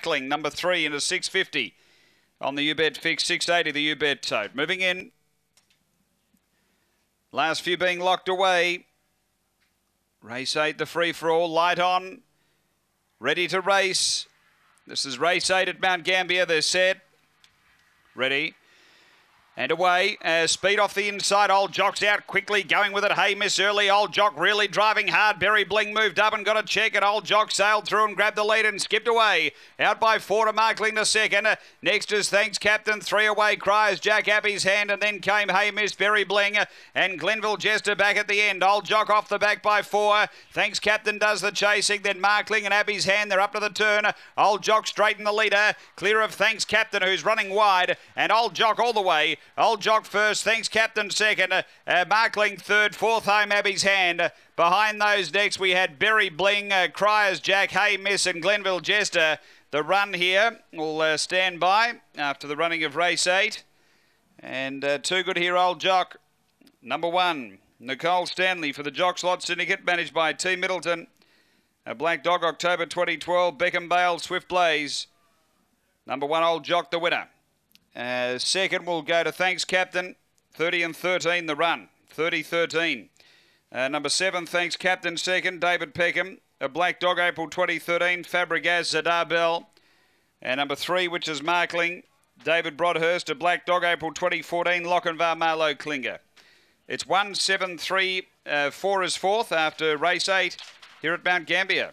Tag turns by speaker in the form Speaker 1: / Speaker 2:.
Speaker 1: Markling, number three, in into 650 on the UBET fix, 680 the UBET tote. Moving in. Last few being locked away. Race eight, the free for all, light on, ready to race. This is race eight at Mount Gambier. They're set, ready. And away, uh, speed off the inside. Old Jock's out quickly, going with it. Hey, Miss Early. Old Jock really driving hard. Berry Bling moved up and got a check. And Old Jock sailed through and grabbed the lead and skipped away. Out by four to Markling the second. Next is Thanks Captain. Three away cries Jack Abbey's hand. And then came Hey, Miss Berry Bling. And Glenville Jester back at the end. Old Jock off the back by four. Thanks Captain does the chasing. Then Markling and Abbey's hand. They're up to the turn. Old Jock straight in the leader. Clear of Thanks Captain who's running wide. And Old Jock all the way. Old Jock first, thanks Captain second, uh, uh, Markling third, fourth home Abby's hand. Uh, behind those next we had Berry Bling, uh, Criers Jack, Hay Miss and Glenville Jester. The run here will uh, stand by after the running of race eight. And too good here, old Jock. Number one, Nicole Stanley for the Jock Slot Syndicate, managed by T. Middleton. A Black Dog, October 2012, Beckham Bale, Swift Blaze. Number one, Old Jock, the winner. Uh, second will go to Thanks Captain. 30 and 13 the run. 30 13. Uh, number seven, Thanks Captain. Second, David Peckham. A Black Dog, April 2013. Fabregas Zadar Bell. And number three, which is Markling. David Broadhurst. A Black Dog, April 2014. Lochinvar Marlow Klinger. It's 1 7 3 uh, 4 is fourth after race eight here at Mount Gambier.